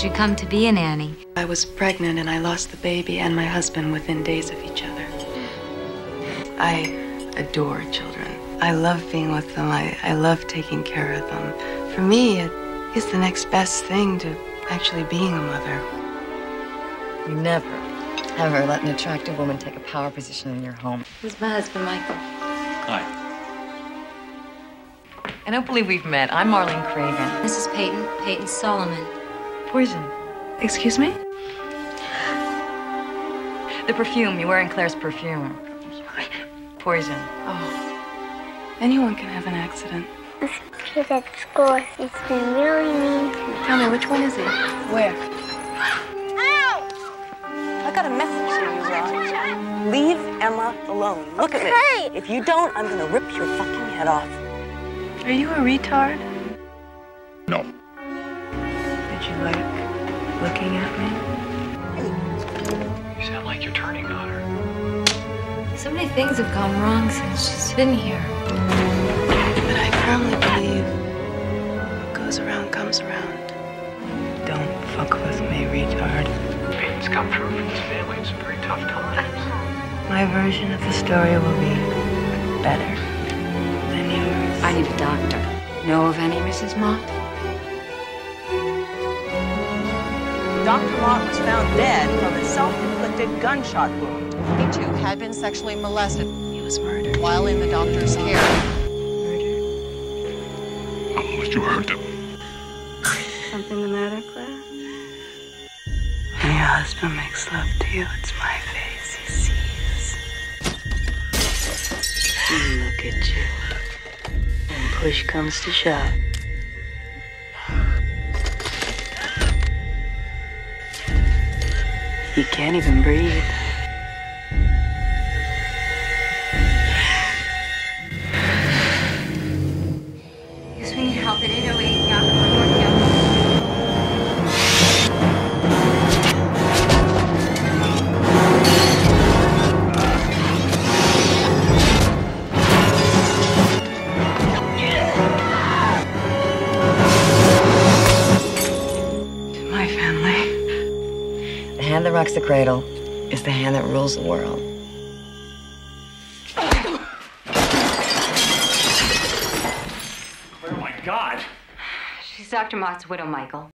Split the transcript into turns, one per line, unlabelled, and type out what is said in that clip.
see. How did you come to be a nanny?
I was pregnant and I lost the baby and my husband within days of each other. I adore children. I love being with them. I, I love taking care of them. For me, it is the next best thing to actually being a mother.
You never, ever let an attractive woman take a power position in your home.
Who's my husband, Michael?
Hi.
I don't believe we've met. I'm Marlene Craven.
This is Peyton. Peyton Solomon.
Poison.
Excuse me?
The perfume. You're wearing Claire's perfume. Poison.
Oh. Anyone can have an accident.
This kid at school, he's been really mean to me.
Tell me, which one is he? Where?
I got a message for you, Rod. Leave Emma alone. Look at me.
Hey!
If you don't, I'm gonna rip your fucking head off.
Are you a retard?
No.
Did you like looking at me?
You sound like you're turning on her.
So many things have gone wrong since she's been here.
But I firmly believe what goes around comes around. Don't fuck with me, retard.
Peyton's come through from his family in some very tough times.
My version of the story will be better than yours.
I need a doctor. Know of any, Mrs. Mott?
Dr. Mott was found dead from a self-inflicted gunshot wound.
He too had been sexually molested
He was murdered.
while in the doctor's care.
Almost you hurt him.
Something the matter, Claire? When your husband makes love to you, it's my face he sees. Look at you. When push comes to shove. He can't even breathe.
Yes, we need help at 808
hand that rocks the cradle is the hand that rules the world.
Oh my God.
She's Dr. Mott's widow, Michael.